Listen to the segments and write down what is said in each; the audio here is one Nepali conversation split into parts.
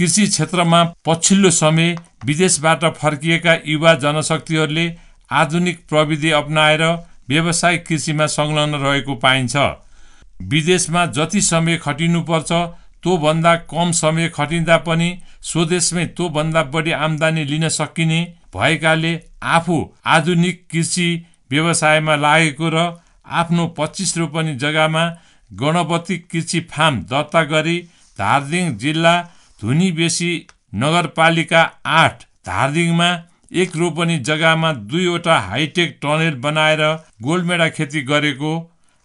कृषि क्षेत्रमा पछिल्लो समय विदेशबाट फर्किएका युवा जनशक्तिहरूले आधुनिक प्रविधि अप्नाएर व्यावसायिक कृषिमा संलग्न रहेको पाइन्छ। विदेशमा जति समय खटिनुपर्छ त्योभन्दा कम समय खटिँदा पनि स्वदेशमै त्योभन्दा बढी आम्दानी लिन सकिने भएकाले आफू आधुनिक कृषि व्यवसायमा लागेको र आफ्नो पच्चिस रोपनी जग्गामा गणपति कृषि फार्म दर्ता गरी धारदिङ जिल्ला धुनीबेसी नगरपालिका आठ धारदिङमा एक रोपनी जग्गामा दुईवटा हाइटेक टनेल बनाएर गोलमेडा खेती गरेको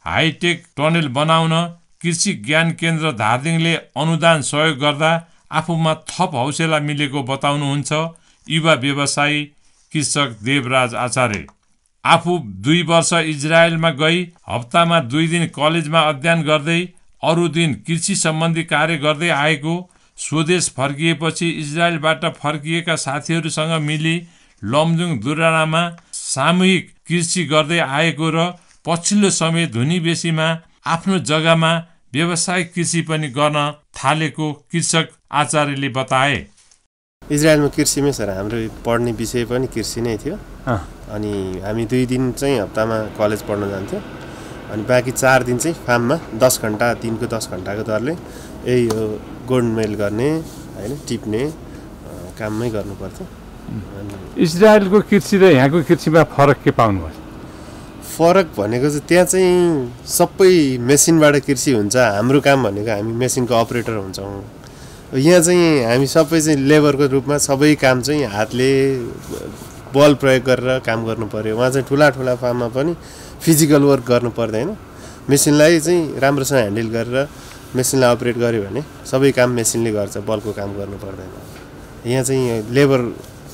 हाइटेक टनेल बनाउन कृषि ज्ञान केन्द्र धारदिङले अनुदान सहयोग गर्दा आफूमा थप हौसला मिलेको बताउनुहुन्छ युवा व्यवसायी कृषक देवराज आचार्य। आफू दुई वर्ष इजरायलमा गई हप्तामा दुई दिन कलेजमा अध्ययन गर्दै अरू दिन कृषि सम्बन्धी कार्य गर्दै आएको स्वदेश फर्किएपछि इजरायलबाट फर्किएका साथीहरूसँग मिली लमजुङ दुरानामा सामूहिक कृषि गर्दै आएको र पछिल्लो समय धुनी बेसीमा आफ्नो जग्गामा व्यावसायिक कृषि पनि गर्न थालेको कृषक आचार्यले बताए। इजरायलमा कृषिमै सर हाम्रो पढ्ने विषय पनि कृषि नै थियो। अनि हामी दुई दिन चाहिँ हप्तामा कलेज पढ्न जान्थ्यौँ। अनि बाँकी चार दिन चाहिँ फार्ममा दस घन्टा दिनको दस घन्टाको दरले यही हो गोल्ड मेल गर्ने होइन टिप्ने काममै गर्नु पर्थ्यो इजरायलको कृषि र यहाँको कृषिमा फरक के पाउनुभयो? फरक भनेको चाहिँ त्यहाँ चाहिँ सबै मेसिनबाट कृषि हुन्छ। हाम्रो काम भनेको हामी मेसिनको अपरेटर हुन्छौँ। यहाँ चाहिँ हामी सबै चाहिँ लेबरको रूपमा सबै काम चाहिँ हातले बल प्रयोग गरेर काम गर्नु पऱ्यो उहाँ चाहिँ ठुला ठुला फार्ममा पनि फिजिकल वर्क गर्नु पर्दैन मेसिनलाई चाहिँ राम्रोसँग ह्यान्डल गरेर मेसिनलाई अपरेट गऱ्यो भने सबै काम मेसिनले गर्छ बलको काम गर्नु पर्दैन। यहाँ चाहिँ लेबर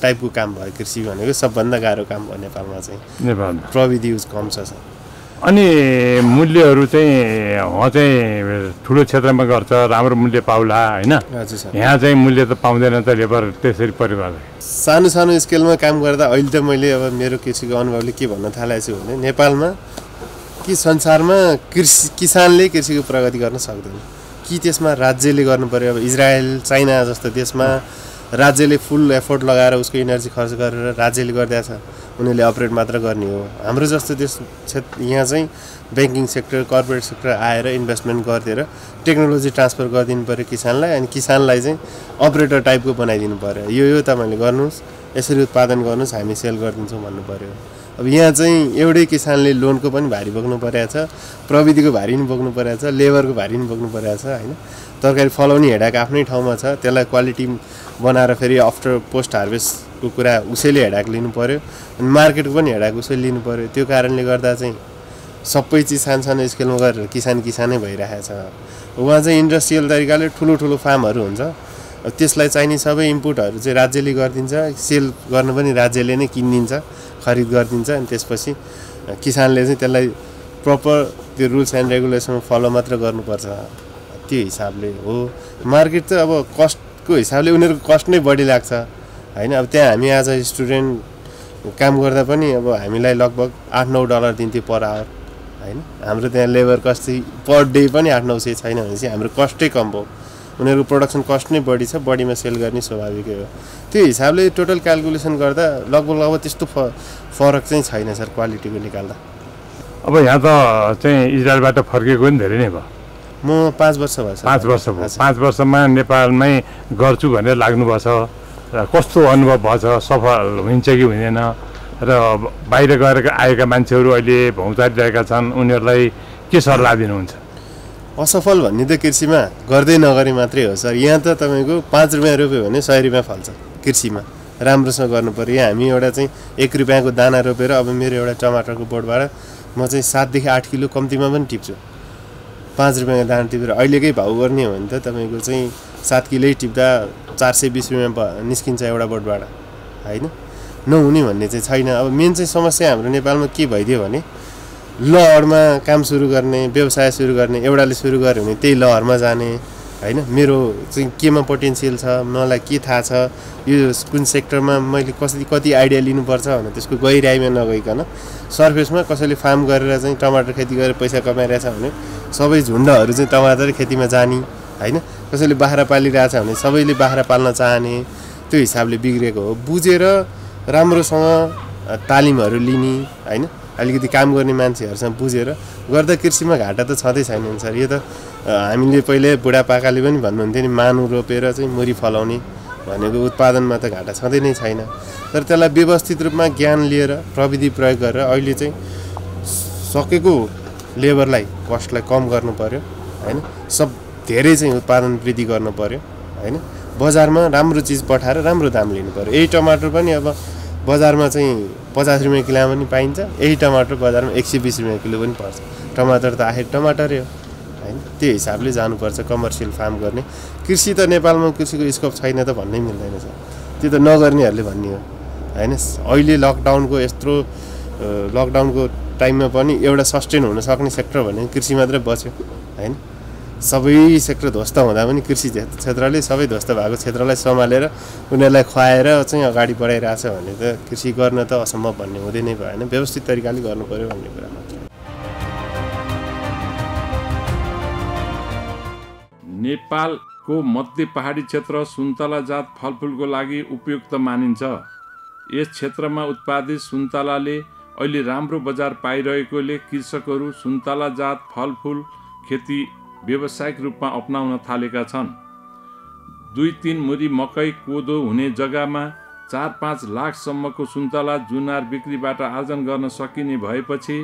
टाइपको काम भयो कृषि भनेको सबभन्दा गाह्रो काम भयो नेपालमा चाहिँ। नेपालमा। प्रविधि युज कम छ सर। अनि मूल्यहरू चाहिँ उहाँ चाहिँ ठुलो क्षेत्रमा गर्छ राम्रो मूल्य पाउला होइन? यहाँ चाहिँ मूल्य त पाउँदैन त लेबर त्यसरी परिवारलाई सानो सानो स्केलमा काम गर्दा अहिले त मैले अब मेरो कृषिको अनुभवले के भन्न थालेको छु भने नेपालमा कि संसारमा कृषि किसानले कृषिको प्रगति गर्न सक्दैन। कि त्यसमा राज्यले गर्नु पऱ्यो अब इजरायल चाइना जस्तो देशमा राज्यले फुल एफोर्ट लगाएर उसको इनर्जी खर्च गरेर राज्यले गरिदिएको छ। उनीहरूले अपरेट मात्र गर्ने हो। हाम्रो जस्तो देश क्षेत्र यहाँ चाहिँ ब्याङ्किङ सेक्टर कर्पोरेट सेक्टर आएर इन्भेस्टमेन्ट गरिदिएर टेक्नोलोजी ट्रान्सफर गरिदिनु पऱ्यो किसानलाई अनि किसानलाई चाहिँ अपरेटर टाइपको बनाइदिनु पऱ्यो यो यो तपाईँले गर्नुहोस्। यसरी उत्पादन गर्नुहोस्। हामी सेल गरिदिन्छौँ भन्नु पऱ्यो अब यहाँ चाहिँ एउटै किसानले लोनको पनि भारी बोक्नु परेको छ प्रविधिको भारी पनि बोक्नु परेको छ लेबरको भारी पनि बोक्नु परेको छ होइन? तरकारी फलाउने हेडाक आफ्नै ठाउँमा छ त्यसलाई क्वालिटी बनाएर फेरि आफ्टर पोस्ट हार्भेस्टको कुरा उसैले हेडाक लिनु पऱ्यो अनि मार्केटको पनि हेडाक उसैले लिनु पऱ्यो त्यो कारणले गर्दा चाहिँ सबै चिज सानो सानो स्केलमा गरेर किसान किसानै भइरहेको छ उहाँ चाहिँ इन्डस्ट्रियल तरिकाले ठुलो ठुलो फार्महरू हुन्छ। त्यसलाई चाहिने सबै इनपुटहरू चाहिँ राज्यले गरिदिन्छ सेल गर्न पनि राज्यले नै किनिदिन्छ। खरिद गरिदिन्छ अनि त्यसपछि किसानले चाहिँ त्यसलाई प्रपर त्यो रुल्स एन्ड रेगुलेसन फलो मात्र गर्नुपर्छ। त्यो हिसाबले हो। मार्केट त अब कस्टको हिसाबले उनीहरूको कस्ट नै बढी लाग्छ। होइन अब त्यहाँ हामी आज स्टुडेन्ट काम गर्दा पनि अब हामीलाई लगभग आठ नौ डलर दिन्थ्यो पर आवर होइन हाम्रो त्यहाँ लेबर कस्ट पर डे पनि आठ नौ सय छैन भने चाहिँ हाम्रो कस्टै कम भयो। उनीहरूको प्रोडक्सन कस्ट नै बढी छ बढीमा सेल गर्ने स्वाभाविकै हो। त्यो हिसाबले टोटल क्यालकुलेसन गर्दा लगभग लगभग त्यस्तो फ फरक चाहिँ छैन सर क्वालिटीको निकाल्दा। अब यहाँ त चाहिँ इजरायलबाट फर्किएको पनि धेरै नै भयो। म पाँच वर्ष भयो सर। पाँच वर्ष भयो। पाँच वर्षमा नेपालमै गर्छु भनेर लाग्नुभएको छ र कस्तो अनुभव भएछ सफल हुन्छ कि हुँदैन र बाहिर गएर आएका मान्छेहरू अहिले भौँचारिरहेका छन् उनीहरूलाई के सल्लाह दिनुहुन्छ? असफल भन्ने त कृषिमा गर्दै नगरे मात्रै हो सर। यहाँ त तपाईँको पाँच रुपियाँ रोप्यो भने सय रुपियाँ फल्छ कृषिमा। राम्रोसँग गर्नु पऱ्यो यहाँ हामी एउटा चाहिँ एक रुपियाँको दाना रोपेर अब मेरो एउटा टमाटरको बोटबाट म चाहिँ सातदेखि आठ किलो कम्तीमा पनि टिप्छु। पाँच रुपियाँको दाना टिपेर अहिलेकै भाउ गर्ने हो भने त तपाईँको चाहिँ सात किलै टिप्दा चार सय बिस रुपियाँ निस्किन्छ एउटा बोटबाट। होइन? नहुने भन्ने चाहिँ छैन। अब मेन चाहिँ समस्या हाम्रो नेपालमा के भइदियो भने लहरमा काम सुरु गर्ने व्यवसाय सुरु गर्ने एउटाले सुरु गर्यो भने त्यही लहरमा जाने होइन? मेरो चाहिँ केमा पोटेन्सियल छ मलाई के थाहा छ यो कुन सेक्टरमा मैले कसरी कति आइडिया लिनुपर्छ भनेर त्यसको गहिराइमा नगइकन सर्फेसमा कसैले फार्म गरेर चाहिँ टमाटर खेती गरेर पैसा कमाइरहेछ भने सबै झुन्डहरू चाहिँ टमाटर खेतीमा जाने होइन? कसैले बाख्रा पालिरहेछ भने सबैले बाख्रा पाल्न चाहने त्यो हिसाबले बिग्रेको हो। बुझेर राम्रोसँग तालिमहरू लिने होइन? अलिकति काम गर्ने मान्छेहरूसँग बुझेर गर्दा कृषिमा घाटा त छँदै छैन सर। यो त हामीले पहिले बुढापाकाले पनि भन्नुहुन्थ्यो नि मानु रोपेर चाहिँ मुरी फलाउने भनेको उत्पादनमा त घाटा छँदै नै छैन। तर त्यसलाई व्यवस्थित रूपमा ज्ञान लिएर प्रविधि प्रयोग गरेर अहिले चाहिँ सकेको लेबरलाई कस्टलाई कम गर्नु पर्यो होइन? सब धेरै चाहिँ उत्पादन वृद्धि गर्नु पर्यो होइन? बजारमा राम्रो चिज पठाएर राम्रो दाम लिनु पर्यो। यही टमाटर पनि अब बजारमा चाहिँ पचास रुपियाँ किलो पनि पाइन्छ। यही टमाटर बजारमा एक सय बिस रुपियाँ किलो पनि पर्छ। टमाटर त आखिर टमाटरै हो। होइन? त्यो हिसाबले जानुपर्छ कमर्सियल फार्म गर्ने। कृषि त नेपालमा कृषिको स्कोप छैन त भन्नै मिल्दैन सर त्यो त नगर्नेहरूले भन्ने हो। होइन? अहिले लकडाउनको यत्रो लकडाउनको टाइममा पनि एउटा सस्टेन हुन सक्ने सेक्टर भनेको कृषि मात्रै बच्यो होइन? सबै सेक्टर ध्वस्त हुँदा पनि कृषि क्षे- क्षेत्रले सबै ध्वस्त भएको क्षेत्रलाई सम्हालेर उनीहरूलाई खुवाएर चाहिँ अगाडि बढाइरहेछ भने त कृषि गर्न त असम्भव भन्ने हुँदै नै भएन व्यवस्थित तरिकाले पऱ्यो भन्ने कुरा मात्र। नेपालको मध्य पहाडी क्षेत्र सुन्तला जात फलफुलको लागि उपयुक्त मानिन्छ यस क्षेत्रमा उत्पादित सुन्तलाले अहिले राम्रो बजार पाइरहेकोले कृषकहरू सुन्तला जात फलफुल खेती व्यावसायिक रूपमा अप्नाउन थालेका छन्। दुई तिन मुरी मकै कोदो हुने जग्गामा चार पाँच लाखसम्मको सुन्तला जुनार बिक्रीबाट आर्जन गर्न सकिने भएपछि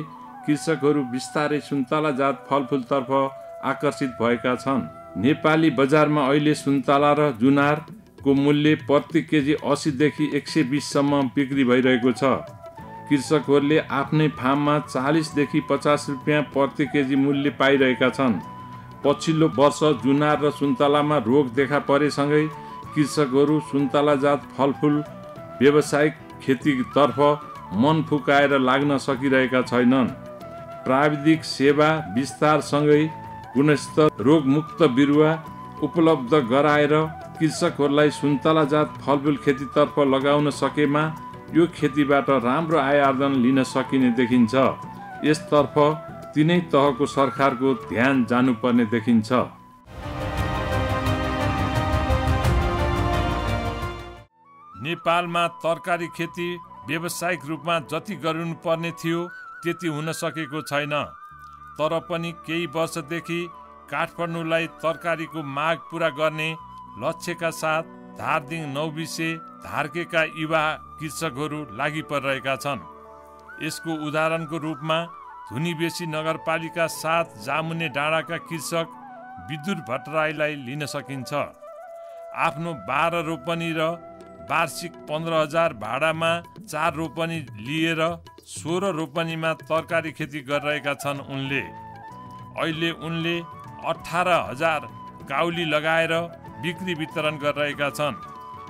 कृषकहरू बिस्तारै सुन्तला जात फलफुलतर्फ आकर्षित भएका छन्। नेपाली बजारमा अहिले सुन्तला र जुनारको मूल्य प्रति केजी असीदेखि एक सय बिससम्म बिक्री भइरहेको छ। कृषकहरूले आफ्नै फार्ममा चालिसदेखि पचास रुपियाँ प्रति केजी मूल्य पाइरहेका छन्। पछिल्लो वर्ष जुनार र सुन्तलामा रोग देखा परेसँगै कृषकहरू सुन्तला जात फलफुल व्यावसायिक खेतीतर्फ मन फुकाएर लाग्न सकिरहेका छैनन्। प्राविधिक सेवा विस्तारसँगै गुणस्तर रोगमुक्त बिरुवा उपलब्ध गराएर कृषकहरूलाई सुन्तला जात फलफुल खेतीतर्फ लगाउन सकेमा यो खेतीबाट राम्रो आय आर्जन लिन सकिने देखिन्छ। यसतर्फ तिनै तहको सरकारको ध्यान जानुपर्ने देखिन्छ। नेपालमा तरकारी खेती व्यावसायिक रूपमा जति गर्नुपर्ने थियो त्यति हुन सकेको छैन। तर पनि केही वर्षदेखि काठमाडौँलाई तरकारीको माग पुरा गर्ने लक्ष्यका साथ धारदिङ नौबिसे धार्केका युवा कृषकहरू लागि परिरहेका छन्। यसको उदाहरणको रूपमा धुनीबेसी नगरपालिका साथ जामुने डाँडाका कृषक विद्युत भट्टराईलाई लिन सकिन्छ। आफ्नो बाह्र रोपनी र वार्षिक पन्ध्र हजार भाडामा चार रोपनी लिएर सोह्र रोपनीमा तरकारी खेती गरिरहेका छन् उनले। अहिले उनले अठार हजार काउली लगाएर बिक्री वितरण गरिरहेका छन्।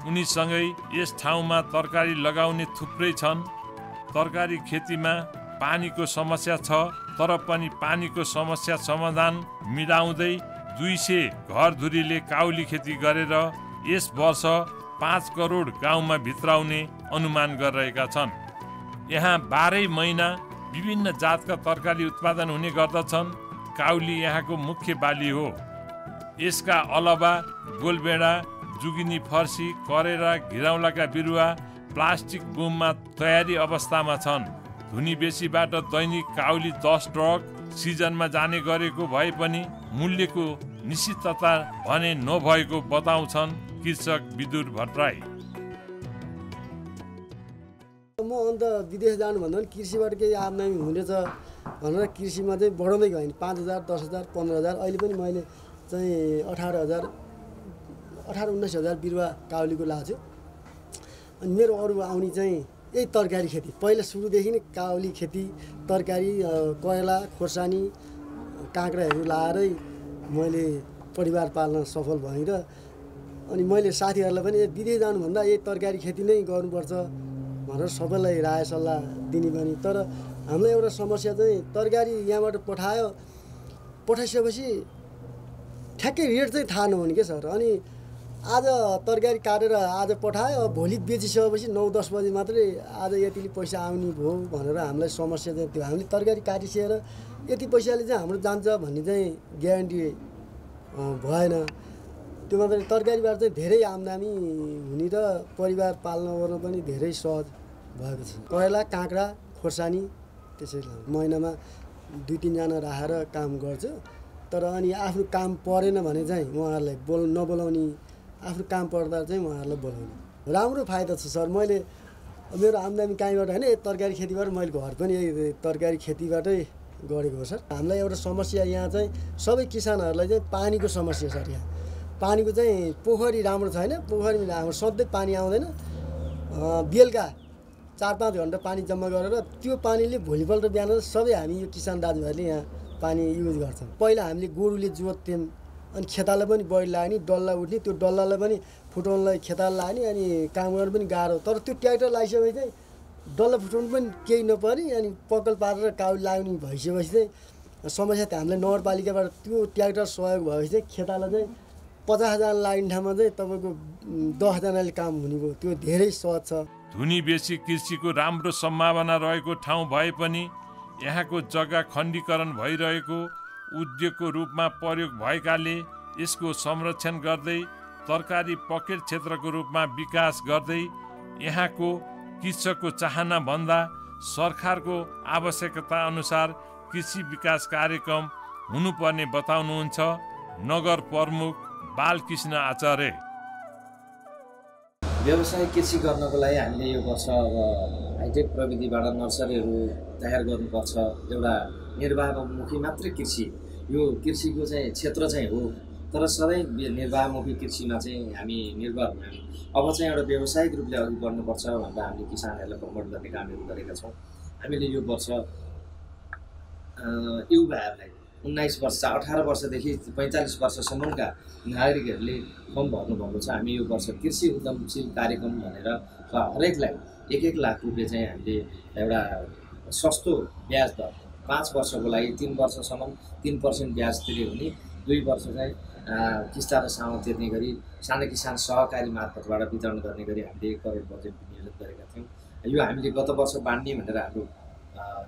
उनीसँगै यस ठाउँमा तरकारी लगाउने थुप्रै छन्। तरकारी खेतीमा पानीको समस्या छ तर पनि पानीको समस्या समाधान मिलाउँदै दुई सय घरधुरीले काउली खेती गरेर यस वर्ष पाँच करोड गाउँमा भित्राउने अनुमान गरिरहेका छन्। यहाँ बाह्रै महिना विभिन्न जातका तरकारी उत्पादन हुने गर्दछन्। काउली यहाँको मुख्य बाली हो। यसका अलावा गोलबेडा जुगिनी फर्सी करेरा घिरौलाका बिरुवा प्लास्टिक बुममा तयारी अवस्थामा छन्। धुनी बेसीबाट दैनिक काउली दस ट्रक सिजनमा जाने गरेको भए पनि मूल्यको निश्चितता भने नभएको बताउँछन् कृषक विद्युत भट्टराई। म अन्त विदेश जानुभन्दा पनि कृषिबाट केही आम्दानी हुनेछ भनेर कृषिमा चाहिँ बढाउँदै गएँ। पाँच हजार दस हजार पन्ध्र हजार। अहिले पनि मैले चाहिँ अठार हजार अठार उन्नाइस हजार बिरुवा काउलीको लगाएको छु अनि मेरो अरू आउने चाहिँ यही तरकारी खेती। पहिला सुरुदेखि नै काउली खेती तरकारी अ, करेला खोर्सानी काँक्राहरू लाएरै मैले परिवार पाल्न सफल भएँ र अनि मैले साथीहरूलाई पनि विदेश जानुभन्दा यही तरकारी खेती नै गर्नुपर्छ भनेर सबैलाई राय सल्लाह दिने पनि तर हामीलाई एउटा समस्या चाहिँ तरकारी यहाँबाट पठायो पठाइसकेपछि ठ्याक्कै रेट चाहिँ थाहा नहुने क्या सर? अनि आज तरकारी काटेर आज पठायो। भोलि बेचिसकेपछि नौ दस बजी मात्रै आज यतिले पैसा आउने भयो भनेर हामीलाई समस्या चाहिँ त्यो। हामीले तरकारी काटिसकेर यति पैसाले चाहिँ हाम्रो जान्छ भन्ने चाहिँ ग्यारेन्टी भएन। त्यो मात्रै तरकारीबाट चाहिँ धेरै आम्दानी हुने र परिवार पाल्न ओर्न पनि धेरै सहज भएको छ। करेला काँक्रा खोर्सानी त्यसरी। महिनामा दुई तिनजना राखेर काम गर्छु। तर अनि आफ्नो काम परेन भने चाहिँ उहाँहरूलाई बोल नबोलाउने आफ्नो काम पर्दा चाहिँ उहाँहरूलाई बोलाउने। राम्रो फाइदा छ सर मैले मेरो आम्दानी कहीँबाट होइन तरकारी खेतीबाट मैले घर पनि तरकारी खेतीबाटै गरेको हो सर। हामीलाई एउटा समस्या यहाँ चाहिँ सबै किसानहरूलाई चाहिँ पानीको समस्या सर यहाँ। पानीको चाहिँ पोखरी राम्रो छैन पोखरीमा हाम्रो सधैँ पानी आउँदैन। बेलुका चार पाँच घन्टा पानी जम्मा गरेर त्यो पानीले भोलिपल्ट बिहान सबै हामी यो किसान दाजुभाइले यहाँ पानी युज गर्छौँ पहिला हामीले गोरुले जोत्थ्यौँ। अनि खेताला पनि बढी लाग्ने डल्ला उठ्ने त्यो डल्लालाई पनि फुटाउनलाई खेताला लाग्ने अनि काम गर्नु पनि गाह्रो तर त्यो ट्र्याक्टर लगाइसकेपछि चाहिँ डल्ला फुटाउनु पनि केही नपरे अनि पक्कल पारेर काउ लाग्ने भइसकेपछि चाहिँ समस्या त हामीलाई नगरपालिकाबाट त्यो ट्र्याक्टर सहयोग भएपछि चाहिँ खेताला चाहिँ पचासजना लाग्ने ठाउँमा चाहिँ तपाईँको दसजनाले काम हुने भयो त्यो धेरै सहज छ। धुनी बेसी कृषिको राम्रो सम्भावना रहेको ठाउँ भए पनि यहाँको जग्गा खण्डीकरण भइरहेको उद्योगको रूपमा प्रयोग भएकाले यसको संरक्षण गर्दै तरकारी पकेट क्षेत्रको रूपमा विकास गर्दै यहाँको कृषकको चाहना भन्दा सरकारको आवश्यकता अनुसार कृषि विकास कार्यक्रम हुनुपर्ने बताउनुहुन्छ नगर प्रमुख बालकृष्ण आचार्य। व्यावसायिक कृषि गर्नको लागि हामीले यो वर्ष अब हाइटेक प्रविधिबाट नर्सरीहरू तयार गर्नुपर्छ एउटा निर्वाहमुखी मात्रै कृषि यो कृषिको चाहिँ क्षेत्र चाहिँ हो। तर सधैँ निर्वाहमुखी कृषिमा चाहिँ हामी निर्भर हामी अब चाहिँ एउटा व्यावसायिक रूपले अघि बढ्नुपर्छ भनेर हामीले किसानहरूलाई प्रमोट गर्ने कामहरू गरेका छौँ। हामीले यो वर्ष युवाहरूलाई उन्नाइस वर्ष अठार वर्षदेखि पैँतालिस वर्षसम्मका नागरिकहरूले फर्म भर्नुभएको छ। हामी यो वर्ष कृषि उद्यमशील कार्यक्रम भनेर हरेकलाई एक एक लाख रुपियाँ चाहिँ हामीले एउटा सस्तो ब्याज दर पाँच वर्षको लागि तिन वर्षसम्म तिन पर्सेन्ट ब्याज तिरे हुने दुई वर्ष चाहिँ किस्ता र सामा तिर्ने गरी सानो किसान सहकारी मार्फतबाट वितरण गर्ने गरी हामीले एक करोड बजेट विनियोजन गरेका थियौँ। यो हामीले गत वर्ष बाँड्ने भनेर हाम्रो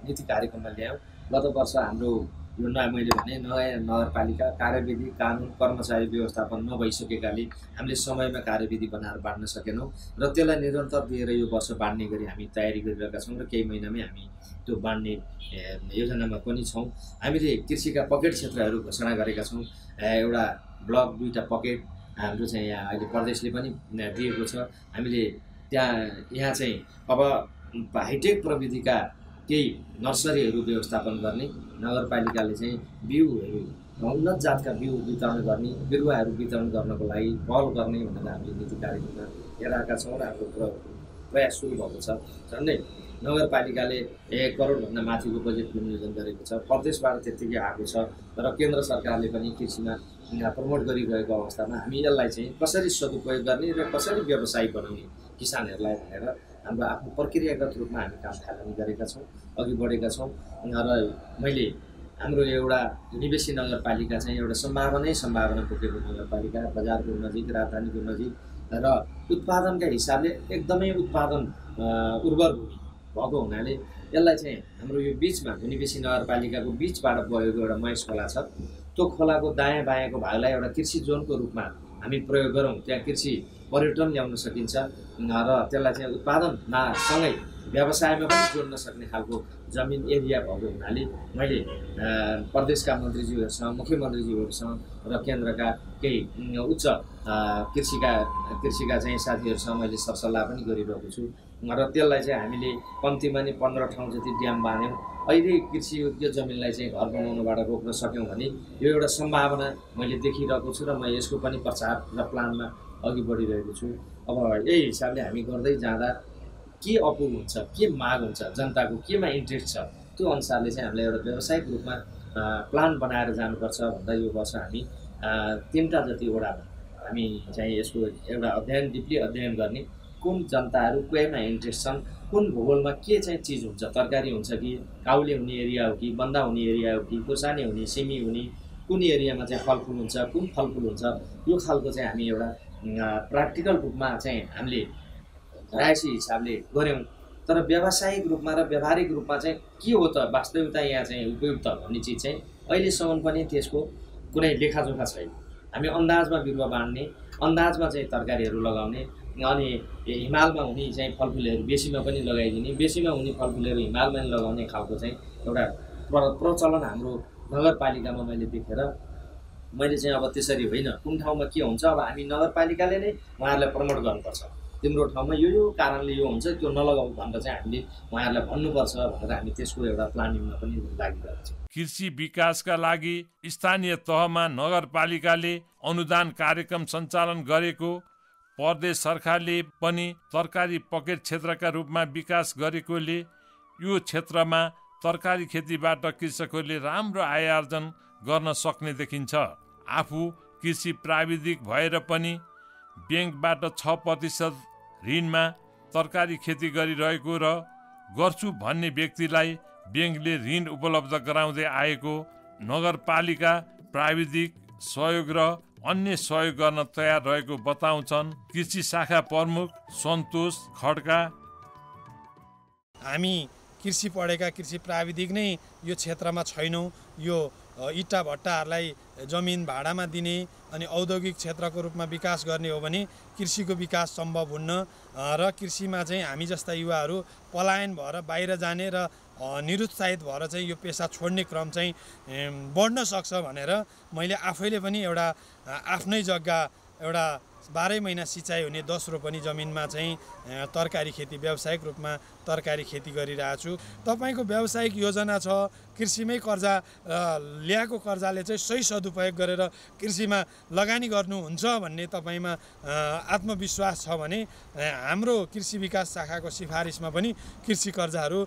नीति कार्यक्रममा ल्यायौँ। गत वर्ष हाम्रो यो नयाँ मैले भने नयाँ नगरपालिका कार्यविधि कानुन कर्मचारी व्यवस्थापन नभइसकेकाले हामीले समयमा कार्यविधि बनाएर बाँड्न सकेनौँ र त्यसलाई निरन्तर दिएर यो वर्ष बाँड्ने गरी हामी तयारी गरिरहेका छौँ र केही महिनामै हामी त्यो बाँड्ने योजनामा पनि छौँ। हामीले कृषिका पकेट क्षेत्रहरू घोषणा गरेका छौँ। एउटा ब्लक दुईवटा पकेट हाम्रो चाहिँ यहाँ अहिले प्रदेशले पनि दिएको छ। हामीले त्यहाँ यहाँ चाहिँ अब हाइटेक प्रविधिका केही नर्सरीहरू व्यवस्थापन गर्ने नगरपालिकाले चाहिँ बिउहरू उन्नत जातका बिउ वितरण गर्ने बिरुवाहरू वितरण गर्नको लागि पहल गर्ने भनेर हामीले नीति कार्यक्रममा हेराएका छौँ र हाम्रो प्र प्रयास सुरु भएको छ। झन्डै नगरपालिकाले एक करोडभन्दा माथिको बजेट विनियोजन गरेको छ। प्रदेशबाट त्यत्तिकै आएको छ र केन्द्र सरकारले पनि कृषिमा प्रमोट गरिरहेको अवस्थामा हामी यसलाई चाहिँ कसरी सदुपयोग गर्ने र कसरी व्यवसाय बनाउने किसानहरूलाई भनेर हाम्रो आफ्नो प्रक्रियागत रूपमा हामी काम थालनी गरेका छौँ अघि बढेका छौँ। र मैले हाम्रो एउटा निवेशी नगरपालिका चाहिँ एउटा सम्भावनै सम्भावना पुगेको नगरपालिका बजारको नजिक राजधानीको नजिक र उत्पादनका हिसाबले एकदमै उत्पादन उर्वर भूमि भएको हुनाले यसलाई चाहिँ हाम्रो यो बिचमा निवेशी नगरपालिकाको बिचबाट बगेको एउटा महेश खोला छ। त्यो खोलाको दायाँ बायाँको भागलाई एउटा कृषि जोनको रूपमा हामी प्रयोग गरौँ। त्यहाँ कृषि पर्यटन ल्याउन सकिन्छ र त्यसलाई चाहिँ उत्पादनमा सँगै व्यवसायमा पनि जोड्न सक्ने खालको जमिन एरिया भएको हुनाले मैले प्रदेशका मन्त्रीज्यूहरूसँग मुख्यमन्त्रीज्यूहरूसँग र केन्द्रका केही उच्च कृषिका कृषिका चाहिँ साथीहरूसँग मैले सरसल्लाह पनि गरिरहेको छु। र त्यसलाई चाहिँ हामीले कम्तीमा नि पन्ध्र ठाउँ जति ड्याम बाँध्यौँ अहिले कृषि योग्य जमिनलाई चाहिँ घर बनाउनबाट रोक्न सक्यौँ भने यो एउटा सम्भावना मैले देखिरहेको छु र म यसको पनि प्रचार र प्लानमा अघि बढिरहेको छु। अब यही हिसाबले हामी गर्दै जाँदा के अपुग हुन्छ के माग हुन्छ जनताको केमा इन्ट्रेस्ट छ त्यो अनुसारले चाहिँ हामीलाई एउटा व्यावसायिक रूपमा प्लान बनाएर जानुपर्छ भन्दा यो वर्ष हामी तिनवटा जति वडामा हामी चाहिँ यसको एउटा अध्ययन डिपली अध्ययन गर्ने कुन जनताहरू केमा इन्ट्रेस्ट छन् कुन भूगोलमा के चाहिँ चिज हुन्छ तरकारी हुन्छ कि काउले हुने एरिया हो कि बन्दा हुने एरिया हो कि खोर्सानी हुने सिमी हुने कुन एरियामा चाहिँ फलफुल हुन्छ कुन फलफुल हुन्छ यो खालको चाहिँ हामी एउटा प्र्याक्टिकल रूपमा चाहिँ हामीले रायसी हिसाबले गऱ्यौँ। तर व्यावसायिक रूपमा र व्यावहारिक रूपमा चाहिँ के हो त? वास्तविकता यहाँ चाहिँ उपयुक्त भन्ने चिज चाहिँ अहिलेसम्म पनि त्यसको कुनै लेखाजोखा छैन। हामी अन्दाजमा बिरुवा बाँड्ने अन्दाजमा चाहिँ तरकारीहरू लगाउने अनि हिमालमा हुने चाहिँ फलफुलहरू बेसीमा पनि लगाइदिने बेसीमा हुने फलफुलहरू हिमालमा लगाउने खालको चाहिँ एउटा प्र प्रचलन हाम्रो नगरपालिकामा मैले देखेर मैले चाहिँ अब त्यसरी होइन कुन ठाउँमा के हुन्छ अब हामी नगरपालिकाले नै उहाँहरूलाई प्रमोट गर्नुपर्छ। तिम्रो ठाउँमा यो यो कारणले यो हुन्छ त्यो नलगाऊ भनेर चाहिँ हामीले उहाँहरूलाई भन्नुपर्छ भनेर हामी त्यसको एउटा प्लानिङमा पनि लागिरहेको छौँ। कृषि विकासका लागि स्थानीय तहमा नगरपालिकाले अनुदान कार्यक्रम सञ्चालन गरेको प्रदेश सरकारले पनि तरकारी पकेट क्षेत्रका रूपमा विकास गरेकोले यो क्षेत्रमा तरकारी खेतीबाट कृषकहरूले राम्रो आय आर्जन गर्न सक्ने देखिन्छ। आफू कृषि प्राविधिक भएर पनि ब्याङ्कबाट छ प्रतिशत ऋणमा तरकारी खेती गरिरहेको र गर्छु भन्ने व्यक्तिलाई ब्याङ्कले ऋण उपलब्ध गराउँदै आएको नगरपालिका प्राविधिक सहयोग र अन्य सहयोग गर्न तयार रहेको बताउँछन् कृषि शाखा प्रमुख सन्तोष खड्का। हामी कृषि पढेका कृषि प्राविधिक नै यो क्षेत्रमा छैनौँ। यो इट्टा भट्टाहरूलाई जमिन भाडामा दिने अनि औद्योगिक क्षेत्रको रूपमा विकास गर्ने हो भने कृषिको विकास सम्भव हुन्न र कृषिमा चाहिँ हामी जस्ता युवाहरू पलायन भएर बाहिर जाने र निरुत्साहित भएर चाहिँ यो पेसा छोड्ने क्रम चाहिँ बढ्न सक्छ भनेर मैले आफैले पनि एउटा आफ्नै जग्गा एउटा बाह्रै महिना सिँचाइ हुने दस रोपनी जमिनमा चाहिँ तरकारी खेती व्यावसायिक रूपमा तरकारी खेती गरिरहेको छु। तपाईँको व्यावसायिक योजना छ कृषिमै कर्जा ल्याएको कर्जाले चाहिँ सही सदुपयोग गरेर कृषिमा लगानी गर्नुहुन्छ भन्ने तपाईँमा आत्मविश्वास छ भने हाम्रो कृषि विकास शाखाको सिफारिसमा पनि कृषि कर्जाहरू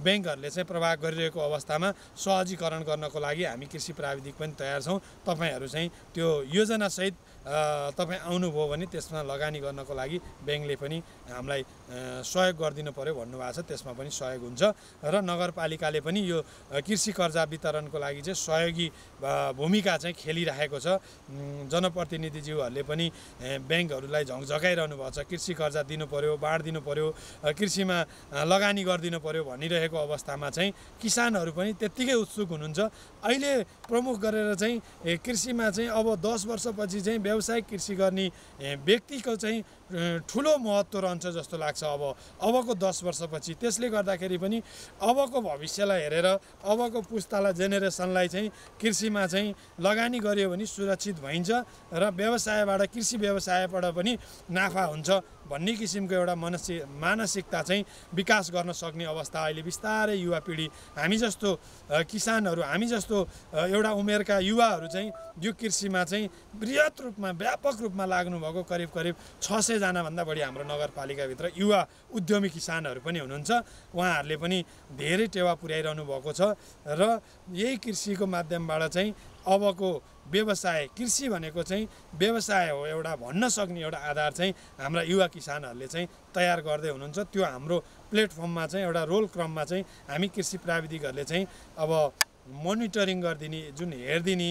ब्याङ्कहरूले चाहिँ प्रवाह गरिरहेको अवस्थामा सहजीकरण गर्नको लागि हामी कृषि प्राविधिक पनि तयार छौँ। तपाईँहरू चाहिँ त्यो योजनासहित तपाईँ आउनुभयो भने त्यसमा लगानी गर्नको लागि ब्याङ्कले पनि हामीलाई सहयोग गरिदिनु पऱ्यो भन्नुभएको छ त्यसमा पनि सहयोग हुन्छ र नगरपालिकाले पनि यो कृषि कर्जा वितरणको लागि चाहिँ सहयोगी भूमिका चाहिँ खेलिरहेको छ। जनप्रतिनिधिज्यूहरूले पनि ब्याङ्कहरूलाई झकझकाइरहनु भएको छ कृषि कर्जा दिनु पऱ्यो बाँडिदिनु पऱ्यो कृषिमा लगानी गरिदिनु पऱ्यो भनिरहेको अवस्थामा चाहिँ किसानहरू पनि त्यत्तिकै उत्सुक हुनुहुन्छ। अहिले प्रमुख गरेर चाहिँ कृषिमा चाहिँ अब दस वर्षपछि चाहिँ व्यावसायिक कृषि गर्ने व्यक्तिको चाहिँ ठुलो महत्त्व रहन्छ जस्तो लाग्छ अब अबको दस वर्षपछि। त्यसले गर्दाखेरि पनि अबको भविष्यलाई हेरेर अबको पुस्तालाई जेनेरेसनलाई चाहिँ कृषिमा चाहिँ लगानी गरियो भने सुरक्षित भइन्छ र व्यवसायबाट कृषि व्यवसायबाट पनि नाफा हुन्छ। भन्ने किसिमको एउटा मनसि मानसिकता चाहिँ विकास गर्न सक्ने अवस्था अहिले बिस्तारै युवा पिँढी हामी जस्तो किसानहरू हामी जस्तो एउटा उमेरका युवाहरू चाहिँ यो कृषिमा चाहिँ बृहत रूपमा व्यापक रूपमा लाग्नुभएको करिब करिब छ सयजनाभन्दा बढी हाम्रो नगरपालिकाभित्र युवा उद्यमी किसानहरू पनि हुनुहुन्छ। उहाँहरूले पनि धेरै टेवा पुर्याइरहनु भएको छ र यही कृषिको माध्यमबाट चाहिँ अबको व्यवसाय कृषि भनेको चाहिँ व्यवसाय हो एउटा भन्न सक्ने एउटा आधार चाहिँ हाम्रा युवा किसानहरूले चाहिँ तयार गर्दै हुनुहुन्छ। त्यो हाम्रो प्लेटफर्ममा चाहिँ एउटा रोल क्रममा चाहिँ हामी कृषि प्राविधिकहरूले चाहिँ अब मोनिटरिङ गरिदिने जुन हेरिदिने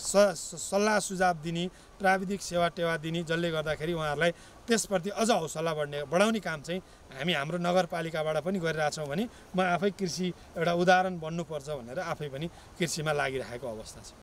सल्लाह सुझाव दिने प्राविधिक सेवा टेवा दिने जसले गर्दाखेरि उहाँहरूलाई त्यसप्रति अझ हौसला बढ्ने बढाउने काम चाहिँ हामी हाम्रो नगरपालिकाबाट पनि गरिरहेछौँ भने म आफै कृषि एउटा उदाहरण बन्नुपर्छ भनेर आफै पनि कृषिमा लागिरहेको अवस्था छ।